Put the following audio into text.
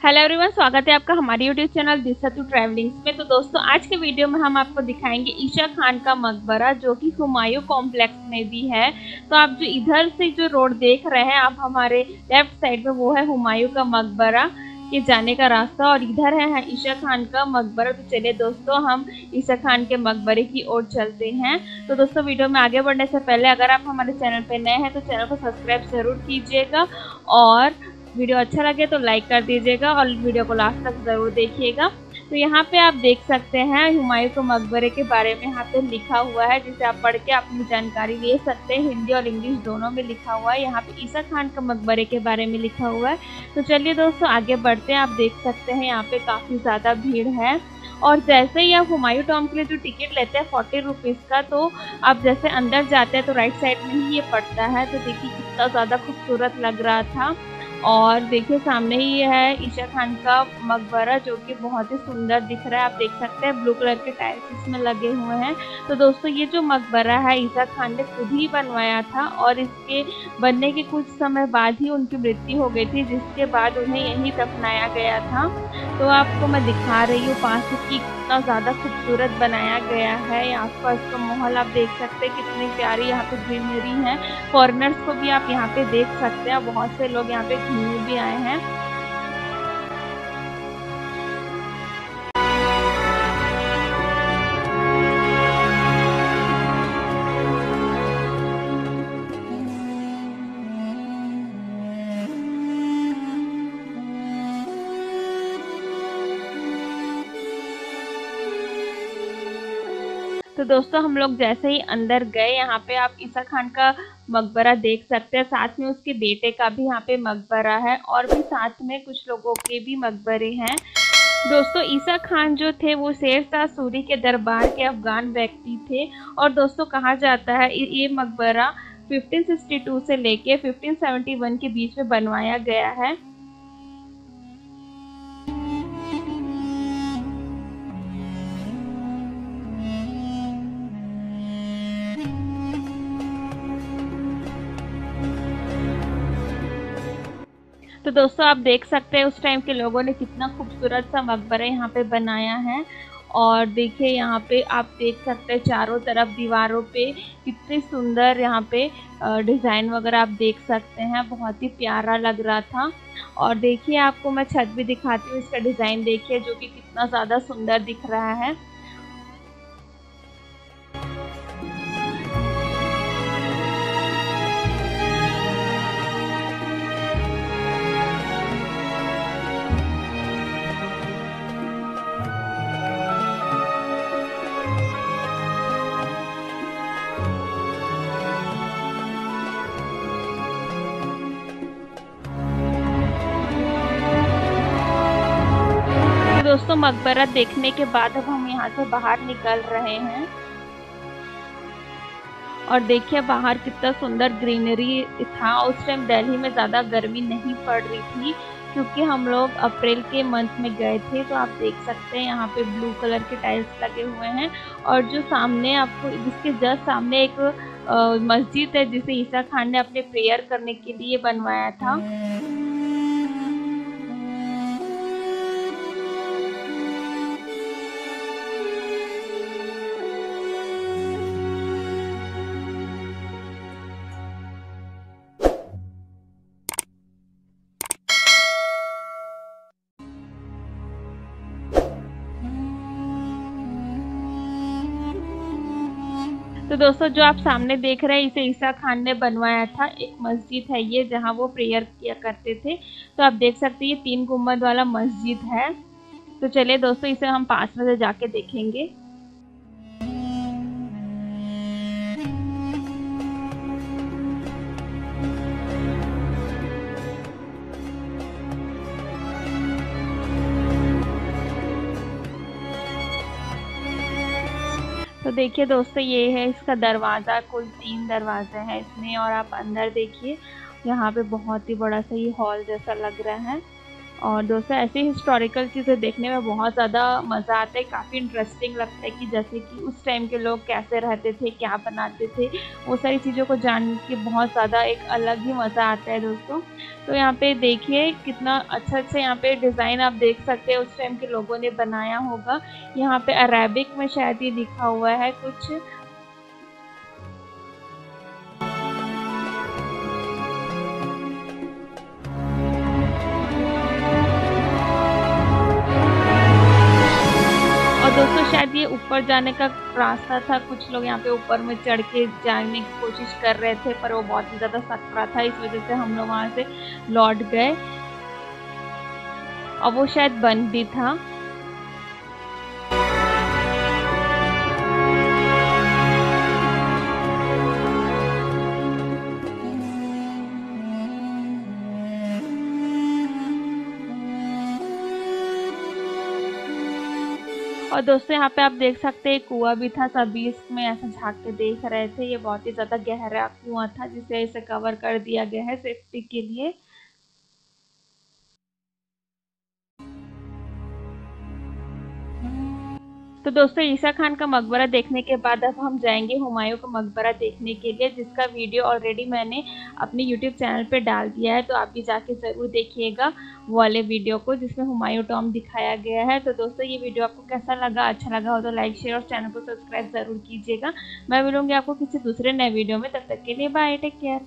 Hello everyone स्वागत है आपका हमारे YouTube channel Disha to travellings में। तो दोस्तों, आज के वीडियो में हम आपको दिखाएँगे ईशा खान का मकबरा, जो कि हुमायूं कॉम्प्लेक्स में भी है। तो आप जो इधर से जो रोड देख रहे हैं, आप हमारे लेफ़्ट साइड में, वो है हुमायूं का मकबरा के जाने का रास्ता। और इधर है ईशा खान का मकबरा। तो चलिए दोस्तों, हम ईशा खान के मकबरे की ओर चलते हैं। तो दोस्तों वीडियो में आगे बढ़ने से पहले, अगर आप हमारे चैनल पर नए हैं तो चैनल को सब्सक्राइब ज़रूर कीजिएगा। और वीडियो अच्छा लगे तो लाइक कर दीजिएगा और वीडियो को लास्ट तक ज़रूर देखिएगा। तो यहाँ पे आप देख सकते हैं हुमायूं के मकबरे के बारे में यहाँ पे लिखा हुआ है, जिसे आप पढ़ के अपनी जानकारी ले सकते हैं। हिंदी और इंग्लिश दोनों में लिखा हुआ है। यहाँ पे ईसा खान के मकबरे के बारे में लिखा हुआ है। तो चलिए दोस्तों, आगे बढ़ते हैं। आप देख सकते हैं यहाँ पे काफ़ी ज़्यादा भीड़ है। और जैसे ही आप हुमायूं टॉम के लिए जो टिकट लेते हैं, फोर्टी रुपीज़ का तो आप जैसे अंदर जाते हैं तो राइट साइड में ही ये पड़ता है। तो देखिए कितना ज़्यादा खूबसूरत लग रहा था। और देखिए, सामने ही है ईशा खान का मकबरा, जो कि बहुत ही सुंदर दिख रहा है। आप देख सकते हैं, ब्लू कलर के टाइल्स इसमें लगे हुए हैं। तो दोस्तों, ये जो मकबरा है, ईशा खान ने खुद ही बनवाया था और इसके बनने के कुछ समय बाद ही उनकी मृत्यु हो गई थी, जिसके बाद उन्हें यहीं दफनाया गया था। तो आपको मैं दिखा रही हूँ पास की कितना ज़्यादा खूबसूरत बनाया गया है यहाँ आसपास का माहौल आप देख सकते हैं, कितनी प्यारी यहाँ पे ग्रीनरी है। फॉरनर्स को भी आप यहाँ पे देख सकते हैं, बहुत से लोग यहाँ पे घूमने भी आए हैं। तो दोस्तों, हम लोग जैसे ही अंदर गए, यहाँ पे आप ईसा खान का मकबरा देख सकते हैं। साथ में उसके बेटे का भी यहाँ पे मकबरा है और भी साथ में कुछ लोगों के भी मकबरे हैं। दोस्तों, ईसा खान जो थे, वो शेर शाह सूरी के दरबार के अफगान व्यक्ति थे। और दोस्तों, कहा जाता है, ये मकबरा 1562 से लेके 1571 के बीच में बनवाया गया है। दोस्तों, आप देख सकते हैं उस टाइम के लोगों ने कितना खूबसूरत सा मकबरा यहाँ पे बनाया है। और देखिए, यहाँ पे आप देख सकते हैं चारों तरफ़ दीवारों पे कितनी सुंदर यहाँ पे डिज़ाइन वगैरह आप देख सकते हैं। बहुत ही प्यारा लग रहा था। और देखिए, आपको मैं छत भी दिखाती हूँ, इसका डिज़ाइन देखिए, जो कि कितना ज़्यादा सुंदर दिख रहा है। दोस्तों, मकबरा देखने के बाद अब हम यहाँ से बाहर निकल रहे हैं। और देखिए, बाहर कितना सुंदर ग्रीनरी था। उस टाइम दिल्ली में ज़्यादा गर्मी नहीं पड़ रही थी, क्योंकि हम लोग अप्रैल के मंथ में गए थे। तो आप देख सकते हैं, यहाँ पे ब्लू कलर के टाइल्स लगे हुए हैं। और जो सामने आपको, जिसके जस्ट सामने एक मस्जिद है, जिसे ईसा खान ने अपने प्रेयर करने के लिए बनवाया था। तो दोस्तों, जो आप सामने देख रहे हैं, इसे ईसा खान ने बनवाया था। एक मस्जिद है ये, जहाँ वो प्रेयर किया करते थे। तो आप देख सकते हैं, ये तीन गुंबद वाला मस्जिद है। तो चलिए दोस्तों, इसे हम पाँच बजे जाके देखेंगे। तो देखिए दोस्तों, ये है इसका दरवाज़ा। कुल तीन दरवाजे हैं इसमें और आप अंदर देखिए, यहाँ पे बहुत ही बड़ा सा ये हॉल जैसा लग रहा है। और दोस्तों, ऐसे हिस्टोरिकल चीज़ें देखने में बहुत ज़्यादा मज़ा आता है। काफ़ी इंटरेस्टिंग लगता है कि जैसे कि उस टाइम के लोग कैसे रहते थे, क्या बनाते थे, वो सारी चीज़ों को जान के बहुत ज़्यादा एक अलग ही मज़ा आता है दोस्तों। तो यहाँ पे देखिए, कितना अच्छा अच्छा यहाँ पे डिज़ाइन आप देख सकते हैं। उस टाइम के लोगों ने बनाया होगा। यहाँ पे अरेबिक में शायद ये लिखा हुआ है कुछ। शायद ये ऊपर जाने का रास्ता था। कुछ लोग यहाँ पे ऊपर में चढ़ के जाने की कोशिश कर रहे थे, पर वो बहुत ही ज़्यादा सकरा था। इस वजह से हम लोग वहाँ से लौट गए। और वो शायद बंद भी था। और दोस्तों, यहाँ पे आप देख सकते हैं कुआँ भी था, सभी इसमें ऐसा झाक के देख रहे थे। ये बहुत ही ज़्यादा गहरा कुआँ था, जिसे इसे कवर कर दिया गया है सेफ्टी के लिए। तो दोस्तों ईसा खान का मकबरा देखने के बाद अब हम जाएँगे हुमायूं का मकबरा देखने के लिए, जिसका वीडियो ऑलरेडी मैंने अपने यूट्यूब चैनल पे डाल दिया है तो आप भी जाके ज़रूर देखिएगा वो वाले वीडियो को, जिसमें हुमायूं टॉम दिखाया गया है। तो दोस्तों, ये वीडियो आपको कैसा लगा अच्छा लगा हो तो लाइक शेयर और चैनल को सब्सक्राइब ज़रूर कीजिएगा। मैं मिलूँगी आपको किसी दूसरे नए वीडियो में, तब तक के लिए बाय टेक केयर